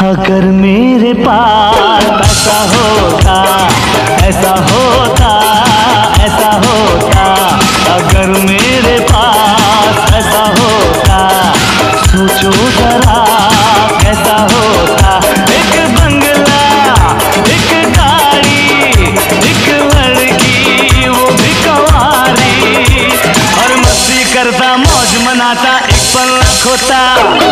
अगर मेरे पास ऐसा होता ऐसा होता ऐसा होता, अगर मेरे पास ऐसा होता, सोचो जरा कैसा होता। एक बंगला, एक गाड़ी, एक लड़की, वो भी कवारी और मस्ती करता, मौज मनाता, एक पल खोता।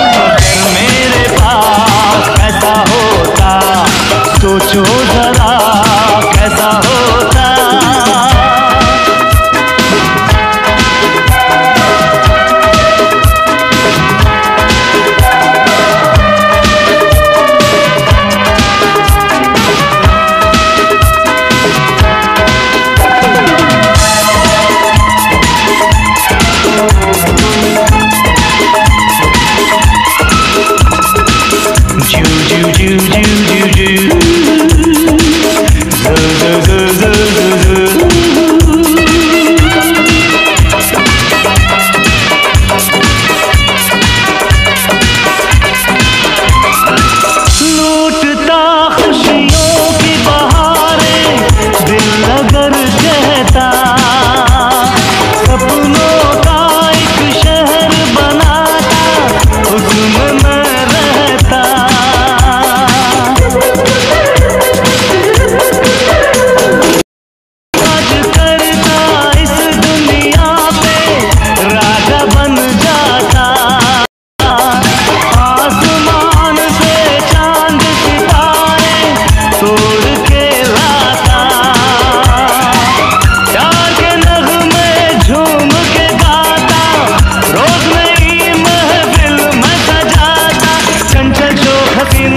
do do do do do do.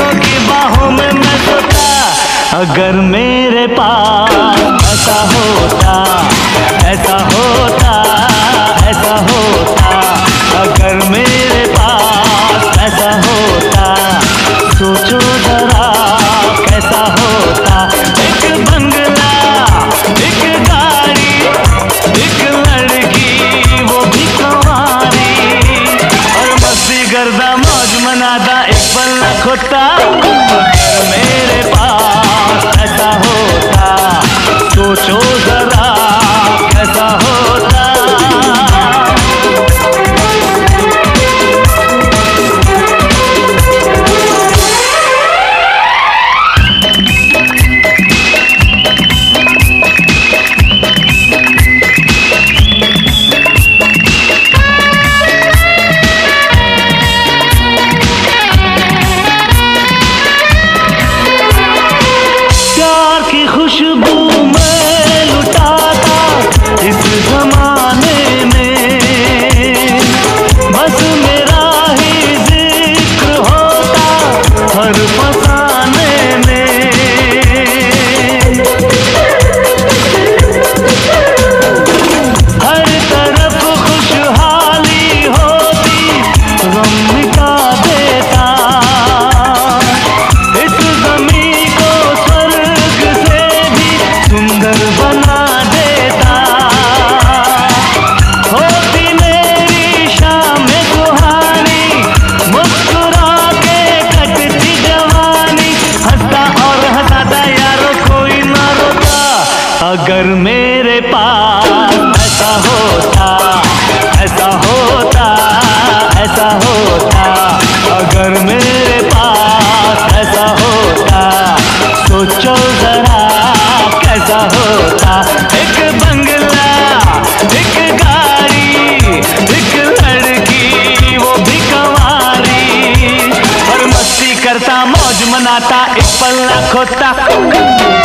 हसीनों की बाहों में मैं सोता अगर मेरे पास ऐसा होता। सोचो जरा। देता। इस को स्वर्ग से भी सुंदर बना देता। होती मेरी शाम सुहानी के कटती जवानी। और अगर मेरे पास ऐसा होता ऐसा होता, अगर मेरे पास ऐसा होता, सोचो जरा कैसा होता। एक बंगला, एक गाड़ी, एक लड़की, वो भी कवारी और मस्ती करता, मौज मनाता, एक पल ना खोता।